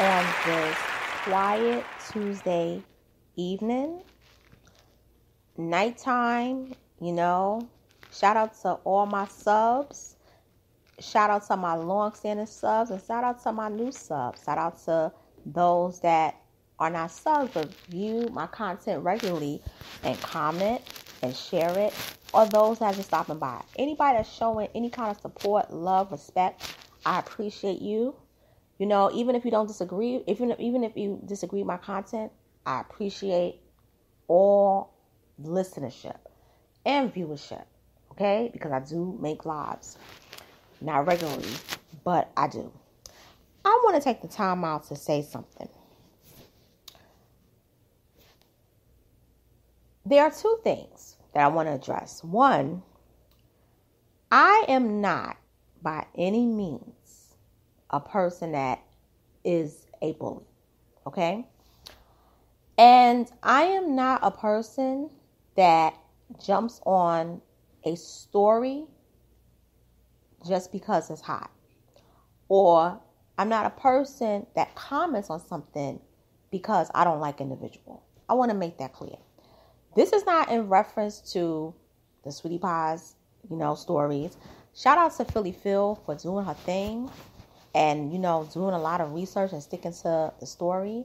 on this quiet Tuesday evening, nighttime, you know. Shout out to all my subs. Shout out to my long standing subs and shout out to my new subs. Shout out to those that are not subs but view my content regularly and comment and share it, or those that are just stopping by. Anybody that's showing any kind of support, love, respect, I appreciate you. You know, even if you don't disagree, even even if you disagree with my content, I appreciate all listenership and viewership. Okay, because I do make lives, not regularly, but I do. I want to take the time out to say something. There are two things that I want to address. One, I am not by any means a person that is a bully. Okay? And I am not a person that jumps on a story just because it's hot. Or I'm not a person that comments on something because I don't like individual. I want to make that clear. This is not in reference to the Sweetie Pies, you know, stories. Shout out to Philly Phil for doing her thing and, you know, doing a lot of research and sticking to the story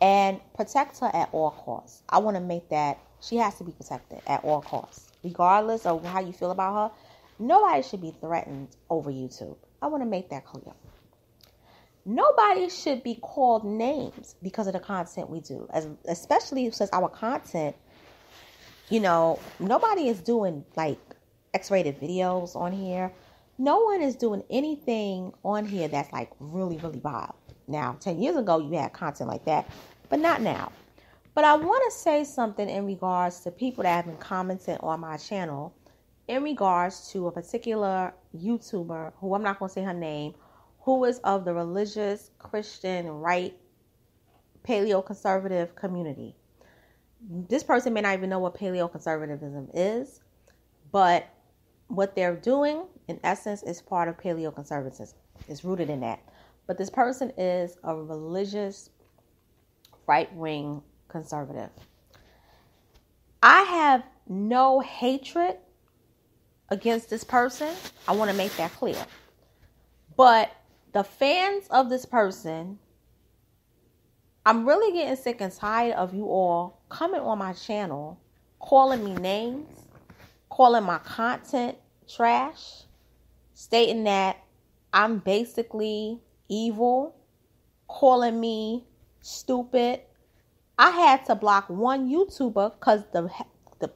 and protect her at all costs. I want to make that she has to be protected at all costs, regardless of how you feel about her. Nobody should be threatened over YouTube. I want to make that clear. Nobody should be called names because of the content we do, as especially since our content you know, nobody is doing like X rated videos on here. No one is doing anything on here that's like really, really wild. Now, 10 years ago, you had content like that, but not now. But I want to say something in regards to people that have been commenting on my channel in regards to a particular YouTuber who I'm not going to say her name, who is of the religious, Christian, right, paleo conservative community this person may not even know what paleo conservatism is, but what they're doing, in essence, is part of paleoconservatism. It's rooted in that. But this person is a religious, right wing conservative. I have no hatred against this person. I want to make that clear. But the fans of this person I'm really getting sick and tired of you all coming on my channel, calling me names, calling my content trash, stating that I'm basically evil, calling me stupid. I had to block one YouTuber because the, the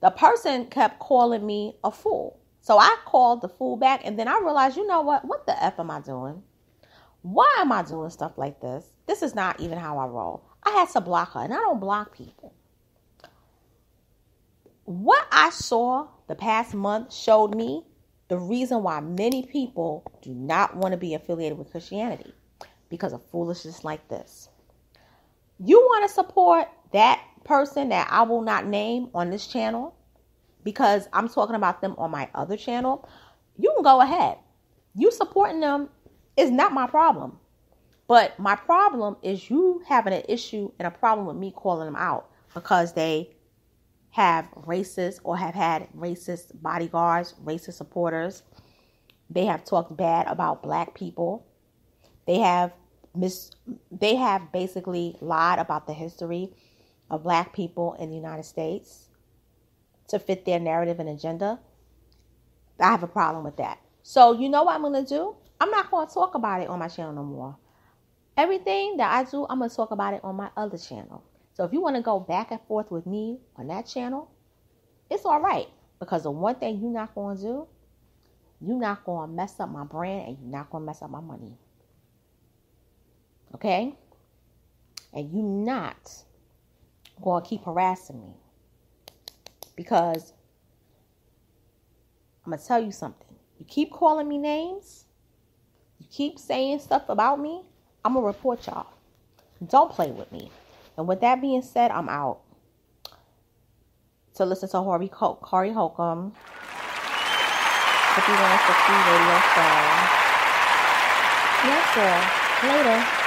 the person kept calling me a fool. So I called the fool back, and then I realized, you know what? What the f am I doing? Why am I doing stuff like this? This is not even how I roll. I had to block her, and I don't block people. What I saw the past month showed me the reason why many people do not want to be affiliated with Christianity because of foolishness like this. You want to support that person that I will not name on this channel because I'm talking about them on my other channel. You can go ahead. You supporting them is not my problem. But my problem is you having an issue and a problem with me calling them out because they have racist or have had racist bodyguards, racist supporters. They have talked bad about black people. They have mis they have basically lied about the history of black people in the United States to fit their narrative and agenda. I have a problem with that. So, you know what I'm going to do? I'm not going to talk about it on my channel no more. Everything that I do, I'm going to talk about it on my other channel. So if you want to go back and forth with me on that channel, it's all right. Because the one thing you're not going to do, you're not going to mess up my brand and you're not going to mess up my money. Okay? And you're not going to keep harassing me. Because I'm going to tell you something. You keep calling me names, you keep saying stuff about me, I'm going to report y'all. Don't play with me. And with that being said, I'm out. To listen to Corey, Corey Holcomb, 5160 Radio Show. Yes, girl. Later.